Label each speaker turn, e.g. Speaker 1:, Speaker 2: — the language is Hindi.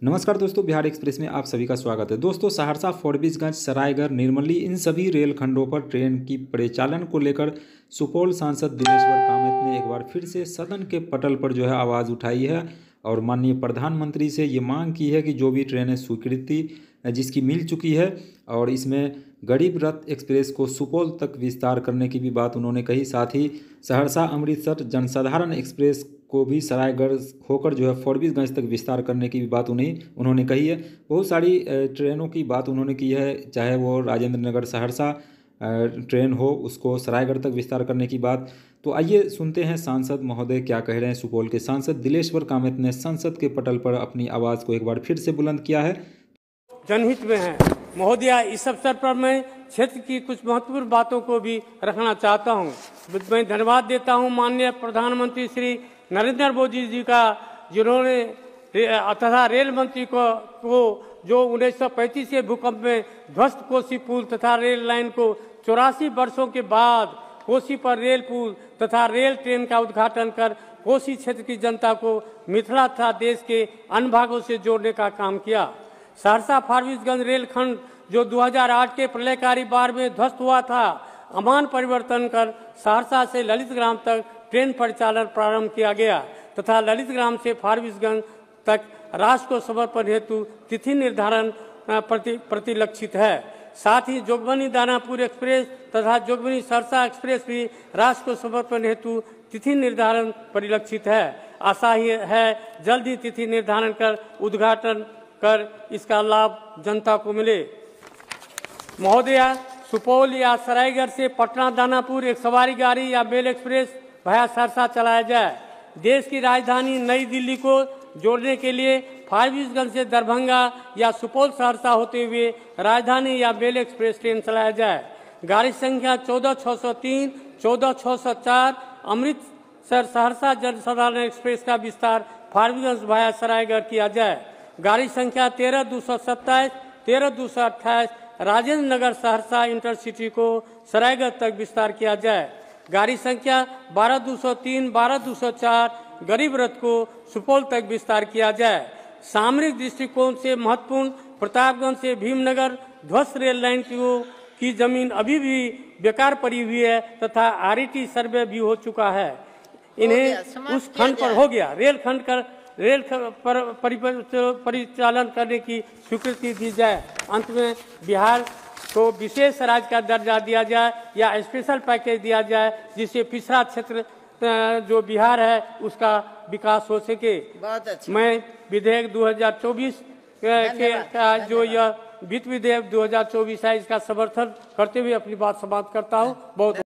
Speaker 1: नमस्कार दोस्तों, बिहार एक्सप्रेस में आप सभी का स्वागत है। दोस्तों, सहरसा फोरबिसगंज सरायगढ़, निर्मली, इन सभी रेलखंडों पर ट्रेन की परिचालन को लेकर सुपौल सांसद दिनेश्वर कामत ने एक बार फिर से सदन के पटल पर जो है आवाज़ उठाई है और माननीय प्रधानमंत्री से ये मांग की है कि जो भी ट्रेनें स्वीकृति जिसकी मिल चुकी है और इसमें गरीब रथ एक्सप्रेस को सुपौल तक विस्तार करने की भी बात उन्होंने कही। साथ ही सहरसा, अमृतसर, जनसाधारण एक्सप्रेस को भी सरायगढ़ होकर जो है फोरबिसगंज तक विस्तार करने की भी बात उन्हें, उन्होंने कही है। बहुत सारी ट्रेनों की बात उन्होंने की है, चाहे वो राजेंद्र नगर सहरसा ट्रेन हो, उसको सरायगढ़ तक विस्तार करने की बात। तो आइए सुनते हैं सांसद महोदय क्या कह रहे हैं सुपौल के सांसद दिलेश्वर कामत ने संसद के पटल पर अपनी आवाज़ को एक बार फिर से बुलंद किया है।
Speaker 2: जनहित में है। महोदया इस अवसर पर मैं क्षेत्र की कुछ महत्वपूर्ण बातों को भी रखना चाहता हूँ। मैं धन्यवाद देता हूँ माननीय प्रधानमंत्री श्री नरेंद्र मोदी जी का जिन्होंने तथा रेल मंत्री को, को जो 1935 के भूकंप में ध्वस्त कोसी पुल तथा रेल लाइन को चौरासी वर्षों के बाद कोसी पर रेल पुल तथा रेल ट्रेन का उद्घाटन कर कोसी क्षेत्र की जनता को मिथिला तथा देश के अन्य भागों से जोड़ने का काम किया। सहरसा फारबिसगंज रेलखंड, जो 2008 के प्रलयकारी बार में ध्वस्त हुआ था, अमान परिवर्तन कर सहरसा से ललित ग्राम तक ट्रेन परिचालन प्रारंभ किया गया, तथा ललित ग्राम से फारबिसगंज तक राष्ट्र को समर्पण हेतु तिथि निर्धारण प्रति, प्रतिलक्षित है। साथ ही जोगबनी दानापुर एक्सप्रेस तथा जोगबनी सरसा एक्सप्रेस भी राष्ट्र को समर्पण हेतु तिथि निर्धारण परिलक्षित है। आशा ही है, जल्द ही तिथि निर्धारण कर उद्घाटन कर इसका लाभ जनता को मिले। महोदया, सुपौल या सरायगढ़ से पटना, दानापुर एक सवारी गाड़ी या मेल एक्सप्रेस भया सरसा चलाया जाए। देश की राजधानी नई दिल्ली को जोड़ने के लिए फारबिसगंज से दरभंगा या सुपौल सहरसा होते हुए राजधानी या मेल एक्सप्रेस ट्रेन चलाया जाए। गाड़ी संख्या चौदह छः सौ तीन, चौदह छः सौ चार अमृतसर सहरसा जनसाधारण एक्सप्रेस का विस्तार फारबिसगंज भाया सरायगढ़ किया जाए। गाड़ी संख्या तेरह दो सौ सत्ताईस तेरह दो सौ अट्ठाईस राजेंद्र नगर सहरसा इंटरसिटी को सरायगढ़ तक विस्तार किया जाए। गाड़ी संख्या बारह दो सौ तीन बारह दो सौ चार गरीब रथ को सुपौल तक विस्तार किया जाए। सामरिक दृष्टिकोण से महत्वपूर्ण प्रतापगंज से भीमनगर ध्वस्त रेल लाइन की, की ज़मीन अभी भी बेकार पड़ी हुई है तथा आरईटी सर्वे भी हो चुका है। इन्हें उस खंड पर हो गया। रेल खंड कर रेल पर परिचालन करने की स्वीकृति दी जाए। अंत में बिहार को विशेष राज्य का दर्जा दिया जाए या स्पेशल पैकेज दिया जाए जिससे पिछड़ा क्षेत्र जो बिहार है उसका विकास हो सके।
Speaker 3: बहुत अच्छा।
Speaker 2: मैं विधेयक 2024 के का जो यह वित्त विधेयक 2024 है इसका समर्थन करते हुए अपनी बात समाप्त करता हूँ। बहुत